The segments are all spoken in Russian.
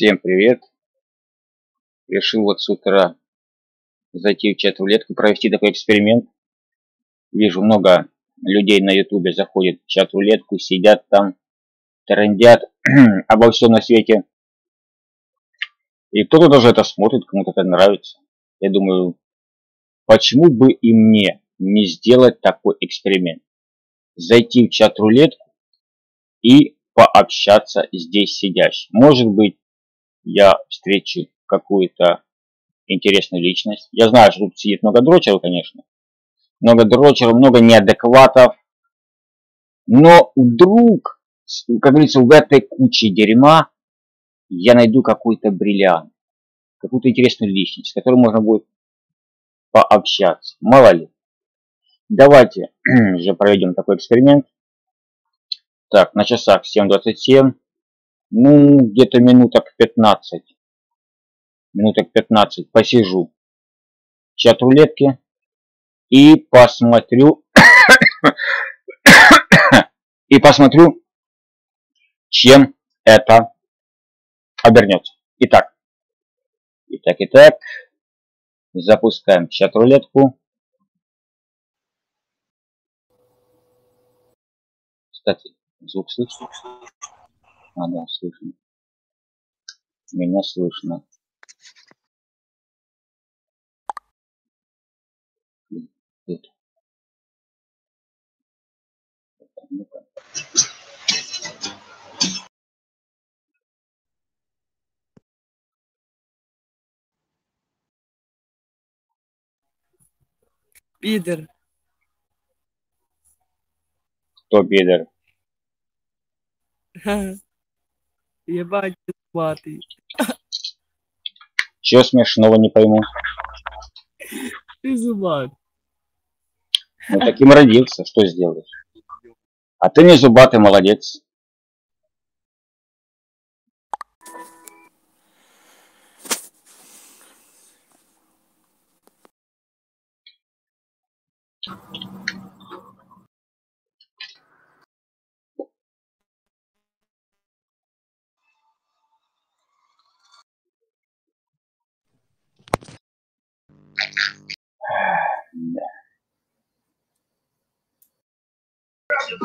Всем привет! Решил вот с утра зайти в чат-рулетку, провести такой эксперимент. Вижу много людей на ютубе заходят в чат-рулетку, сидят там, трендят обо всем на свете. И кто-то даже это смотрит, кому-то это нравится. Я думаю, почему бы и мне не сделать такой эксперимент? Зайти в чат-рулетку и пообщаться здесь сидящим. Может быть, я встречу какую-то интересную личность. Я знаю, что тут сидит много дрочеров, конечно. Много дрочеров, много неадекватов. Но вдруг, как говорится, в этой куче дерьма я найду какой-то бриллиант. Какую-то интересную личность, с которой можно будет пообщаться. Мало ли. Давайте же проведем такой эксперимент. Так, на часах 7.27. Ну, где-то минуток 15. Минуток 15 посижу чат рулетки и посмотрю и посмотрю, чем это обернется. Итак, итак, итак, запускаем чат рулетку. Кстати, звук слышно? А, да, слышно. Меня слышно. Тут. Ну-ка. Пидор. Кто пидор? Ебать, зубатый. Чего смешного не пойму? Ты зубат. Ну таким родился, что сделаешь? А ты не зубатый, молодец. Да. Так,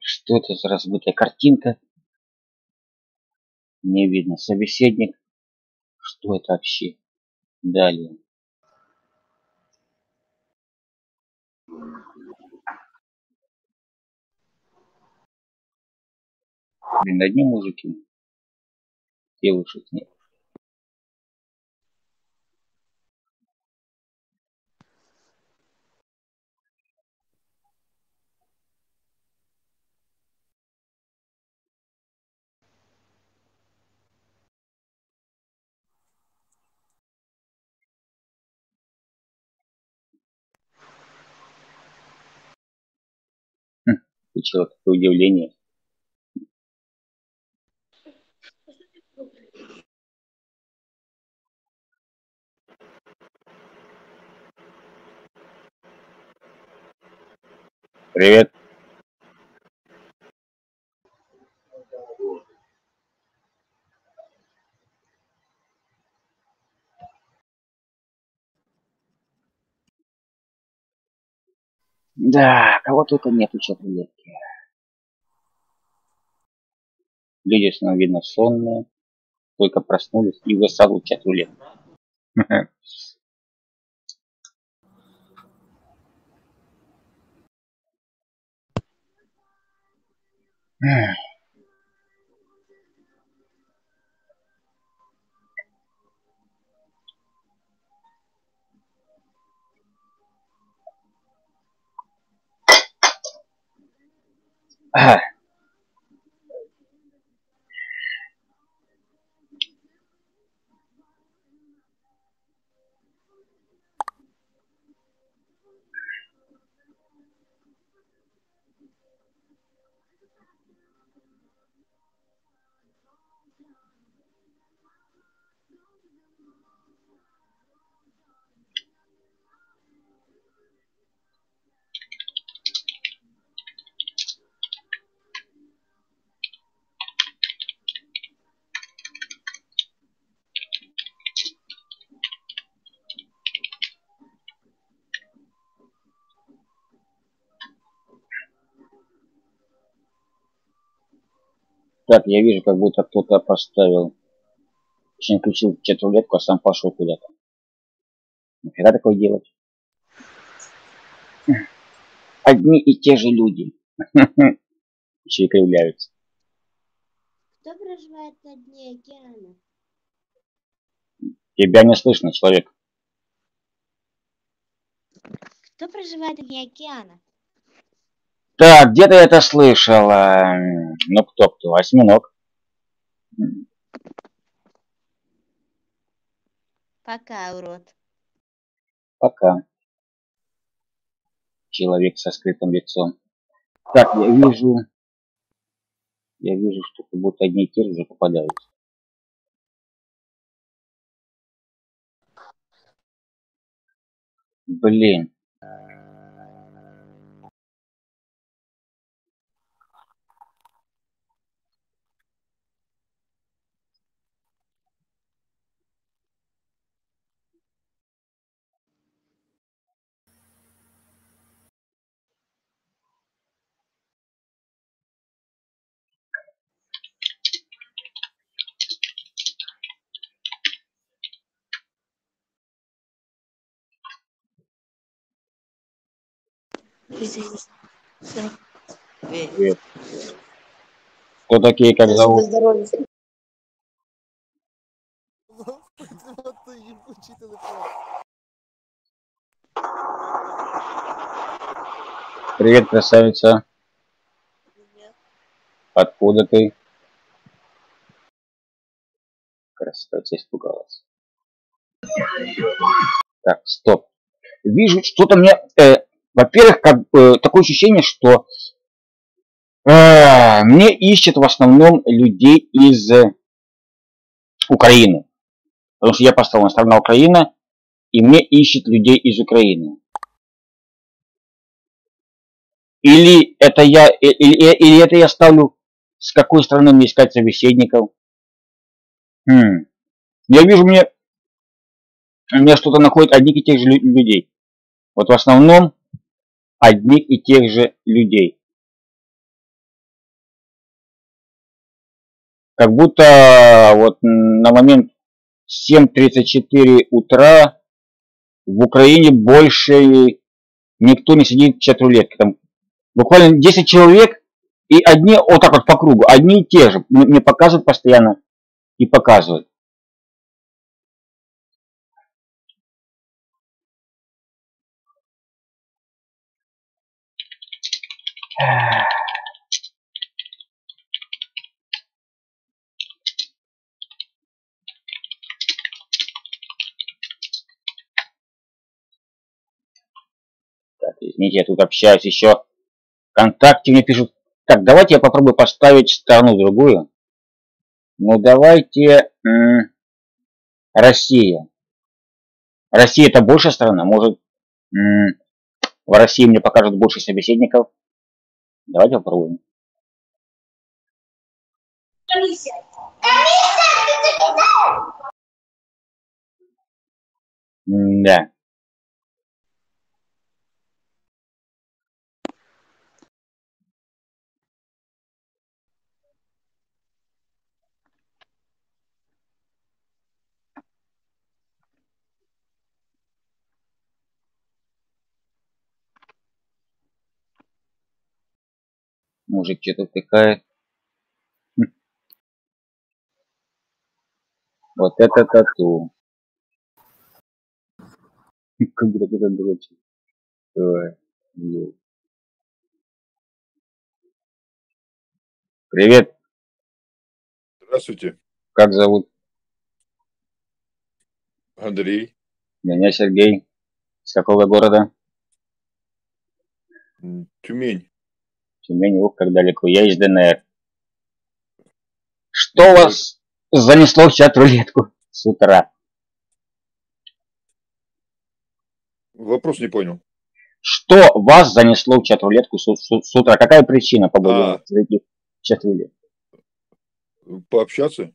что это за разбитая картинка? Не видно. Собеседник. Что это вообще? Далее. Блин, одни мужики. Девушек нет. Чего, такое удивление? Привет. Да, кого только нет в чат-рулетке. Люди видно сонные, только проснулись и высадут чат-рулетку. А. Ah. Так, я вижу, как будто кто-то поставил, точнее, включил чат-рулетку, а сам пошел куда-то. Нахера такое делать? Одни и те же люди. Еще и кривляются. Кто проживает на дне океана? Тебя не слышно, человек. Кто проживает на дне океана? Так, где-то я это слышал. Ну кто кто? Осьминог. Пока, урод. Пока. Человек со скрытым лицом. Так, я вижу... Я вижу, что как будто одни и те же попадаются. Блин. Кто такие, как зовут? Привет, красавица. Откуда ты? Красавица испугалась. Так, стоп. Вижу, что-то мне... э, во-первых, как, э, такое ощущение, что э, мне ищут в основном людей из э, Украины. Потому что я поставлен страна Украина, и мне ищут людей из Украины. Или это я, э- или, или это я ставлю, с какой стороны мне искать собеседников. Хм. Я вижу, мне, мне что-то находит одних и тех же лю- людей. Вот в основном одних и тех же людей. Как будто вот на момент 7.34 утра в Украине больше никто не сидит в чат-рулетке. Там буквально 10 человек, и одни, вот так вот по кругу, одни и те же. Мне показывают постоянно и показывают. Так, извините, я тут общаюсь еще. Вконтакте мне пишут. Так, давайте я попробую поставить страну другую. Ну, давайте... Россия. Россия это большая страна. Может, в России мне покажут больше собеседников. Давайте попробуем. Да. Мужик что-то втыкает. Вот это тату. Как будто кто-то дрочит. Ё. Привет, Здравствуйте, как зовут? Андрей. Меня Сергей. С какого города? Тюмень. Тюмень, ух, как далеко. Я из ДНР. Что вас занесло в чат-рулетку с утра? Вопрос не понял. Что вас занесло в чат-рулетку с, с- с утра? Какая причина побудила А. зайти в чат-рулетку? Пообщаться?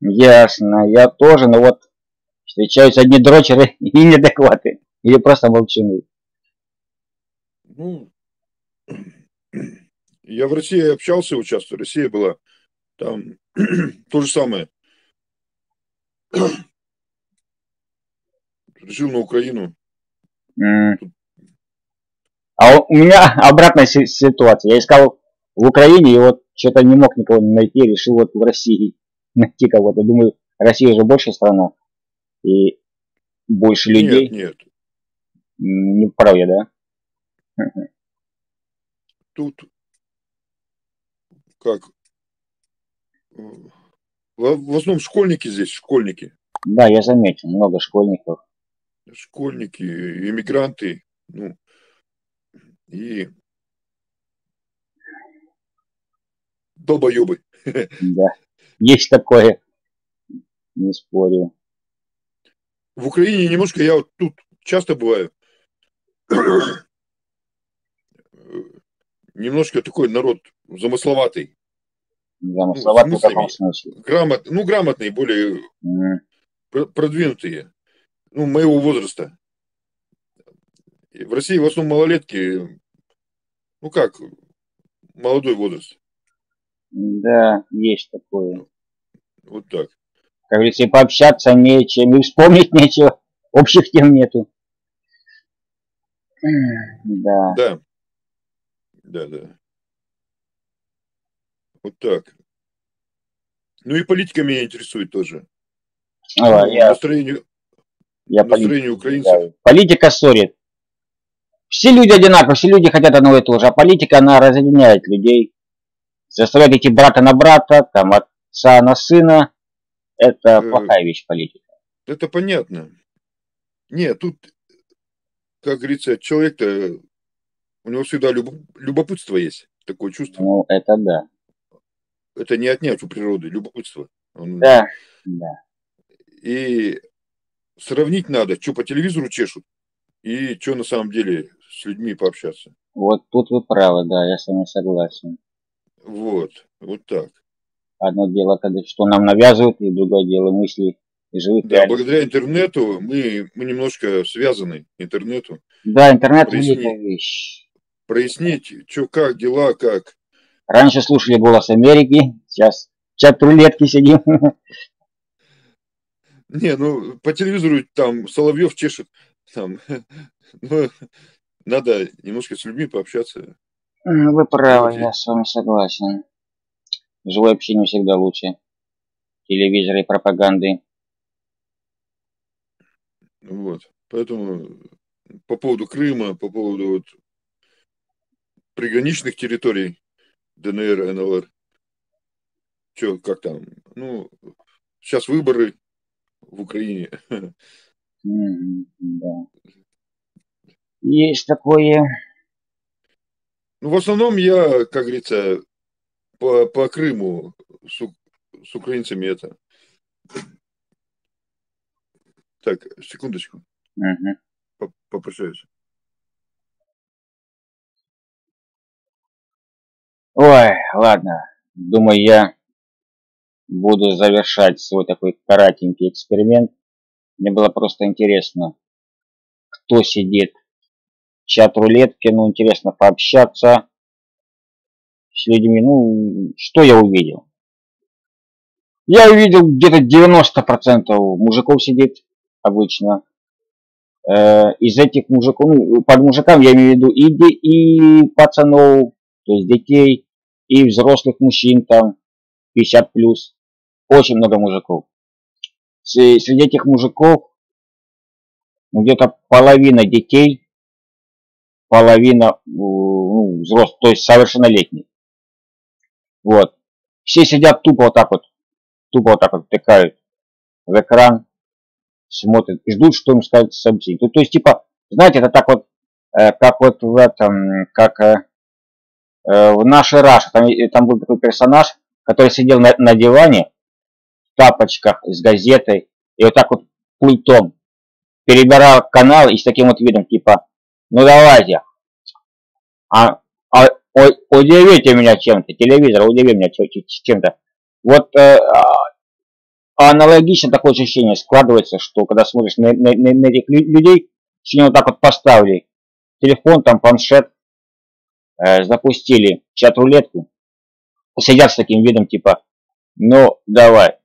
Ясно, я тоже, но вот встречаются одни дрочеры и неадекваты. Или просто молчуны. Ну, я в России общался, участвовал. Россия была. Там то же самое. Жил на Украину. А у меня обратная си- ситуация. Я искал в Украине и вот что-то не мог никого найти, решил вот в России найти кого-то. Думаю, Россия же большая страна и больше людей. Нет, нет. Не прав я, да? Тут как э, в, в основном школьники здесь, школьники. Да, я заметил, много школьников. Школьники, иммигранты, ну, и долбоебы. Да, есть такое. Не спорю. В Украине немножко, я вот тут часто бываю, немножко такой народ замысловатый, Замысловатый в смыслами. каком смысле? грамот, ну, грамотные, более про- продвинутые, ну, моего возраста. В России в основном малолетки, ну как, молодой возраст, Да, есть такое. вот так. Как говорится, и пообщаться нечем, и вспомнить нечего. Общих тем нету. Да. Да, да, да. Вот так. Ну и политика меня интересует тоже. А, Ну, я, настроение, я настроение политику украинцев. наблюдаю. Политика ссорит. Все люди одинаковые, все люди хотят одного и того же, а политика, она разъединяет людей. Заставляет идти брата на брата, там, отца на сына. Это Э, плохая вещь политика. Это понятно. Нет, тут, как говорится, человек-то, у него всегда любо- любопытство есть, такое чувство. Ну, это да. Это не отнять у природы, любопытство. Он- Да, да. И сравнить надо, что по телевизору чешут, и что на самом деле с людьми пообщаться. Вот тут вы правы, да, я с вами согласен. Вот, вот так. Одно дело, когда что нам навязывают, и другое дело мысли и живых Да, благодаря интернету мы, мы немножко связаны интернету. Да, интернет великая вещь. Прояснить, что как, дела, как. Раньше слушали голос Америки, сейчас чат рулетки сидим. Не, ну, по телевизору там Соловьев чешет. Там, ну, надо немножко с людьми пообщаться. Вы правы, я с вами согласен. Живое общение всегда лучше. Телевизора и пропаганды. Вот. Поэтому по поводу Крыма, по поводу вот приграничных территорий ДНР, НЛР, что, как там, ну, сейчас выборы в Украине. Мгм, Да. Есть такое. Ну, в основном я, как говорится, по, по Крыму с, с украинцами это. Так, секундочку, Мгм. по- попрощаюсь. Ой, ладно. Думаю, я буду завершать свой такой коротенький эксперимент. Мне было просто интересно, кто сидит в чат рулетки. Ну, интересно пообщаться с людьми. Ну, что я увидел? Я увидел где-то 90% мужиков сидит обычно. Э, из этих мужиков, ну, под мужикам я имею в виду и, и пацанов, то есть детей, и взрослых мужчин там 50 плюс. Очень много мужиков. Среди этих мужиков где-то половина детей, половина ну, взрослых, то есть совершеннолетних. Вот. Все сидят тупо вот так вот, тупо вот так вот втыкают в экран, смотрят и ждут, что им скажет собеседник. То есть, типа, знаете, это так вот, э, как вот в этом, как э, в нашей Раше, там, там был такой персонаж, который сидел на, на диване в тапочках с газетой и вот так вот пультом перебирал канал и с таким вот видом типа, ну давайте, а, а ой, удивите меня чем-то, телевизор, удиви меня чем-то. Вот э, а, аналогично такое ощущение складывается, что когда смотришь на, на, на, этих людей, что вот так вот поставили телефон, там планшет, э, запустили чат-рулетку, сидят с таким видом типа, ну давай,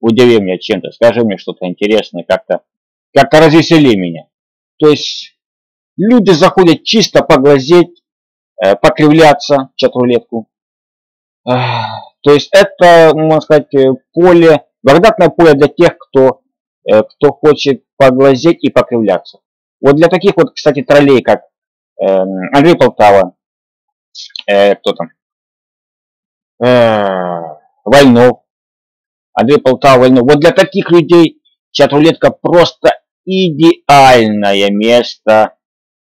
удиви меня чем-то, скажи мне что-то интересное, как-то как-то развесели меня. То есть люди заходят чисто поглазеть, э, покривляться в чат-рулетку. То есть это, можно сказать, э, поле, благодатное поле для тех, кто, э, кто хочет поглазеть и покривляться. Вот для таких вот, кстати, троллей, как э, Андрей Полтава, э, кто там, э, Вольнов, Андрей Полтава, Вольнов. Вот для таких людей чат-рулетка просто идеальное место,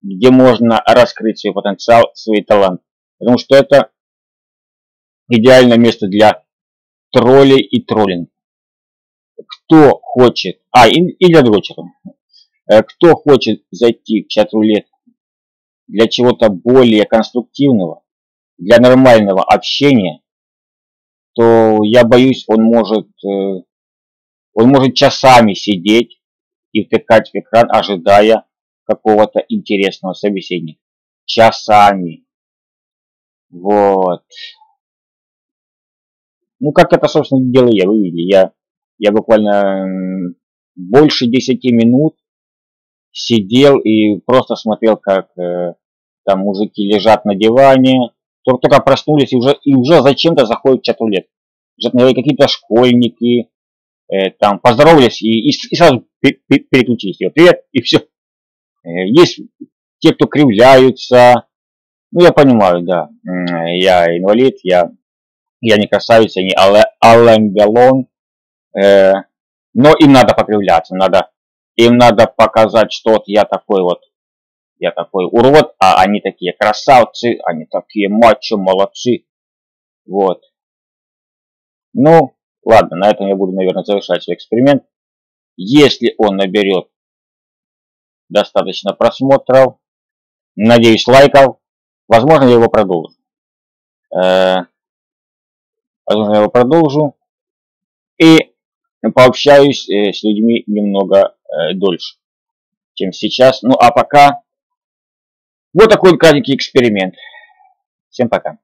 где можно раскрыть свой потенциал, свой талант. Потому что это идеальное место для троллей и троллинг. Кто хочет, а, и, и для э, кто хочет зайти в чат-рулетку для чего-то более конструктивного, для нормального общения, то я боюсь, он может, э, он может часами сидеть и втыкать в экран, ожидая какого-то интересного собеседника. Часами. Вот. Ну, как это, собственно, делаю я, вы видели. Я, я буквально больше 10 минут сидел и просто смотрел, как э, там мужики лежат на диване, только, только проснулись и уже, и уже зачем-то заходят в чат рулет. Какие-то школьники, э, там поздоровались и, и, и сразу переключились. И привет, и все. Э, есть те, кто кривляются. Ну, я понимаю, да. Я инвалид, я я не красавица, не Аллен Делон. Э, но им надо покривляться, надо, им надо показать, что вот я такой вот, я такой урод, а они такие красавцы, они такие мачо, молодцы. Вот. Ну, ладно, на этом я буду, наверное, завершать свой эксперимент. Если он наберет достаточно просмотров, надеюсь, лайков, возможно, я его продолжу. Э, Возможно, я его продолжу. И пообщаюсь э, с людьми немного э, дольше, чем сейчас. Ну, а пока вот такой кратенький эксперимент. Всем пока.